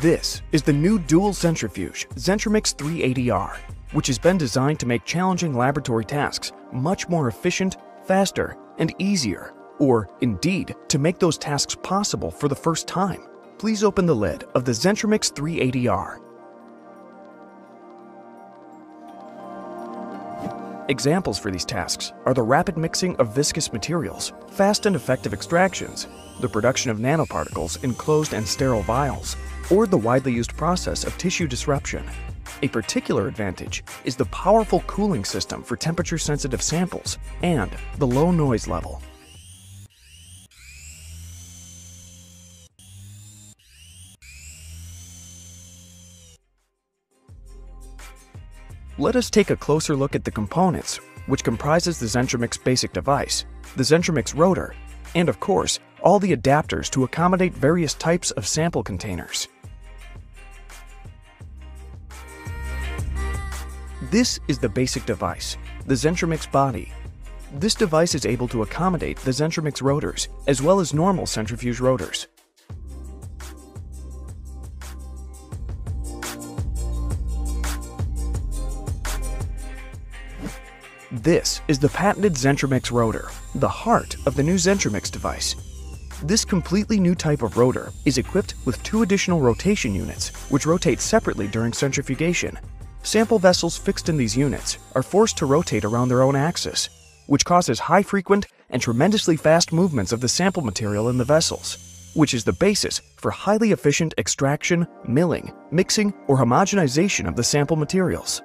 This is the new dual centrifuge ZentriMix 380R, which has been designed to make challenging laboratory tasks much more efficient, faster, and easier, or indeed, to make those tasks possible for the first time. Please open the lid of the ZentriMix 380R. Examples for these tasks are the rapid mixing of viscous materials, fast and effective extractions, the production of nanoparticles in closed and sterile vials, or the widely used process of tissue disruption. A particular advantage is the powerful cooling system for temperature-sensitive samples and the low noise level. Let us take a closer look at the components, which comprises the ZentriMix basic device, the ZentriMix rotor, and of course, all the adapters to accommodate various types of sample containers. This is the basic device, the ZentriMix body. This device is able to accommodate the ZentriMix rotors, as well as normal centrifuge rotors. This is the patented ZentriMix rotor, the heart of the new ZentriMix device. This completely new type of rotor is equipped with two additional rotation units, which rotate separately during centrifugation. Sample vessels fixed in these units are forced to rotate around their own axis, which causes high frequent and tremendously fast movements of the sample material in the vessels, which is the basis for highly efficient extraction, milling, mixing, or homogenization of the sample materials.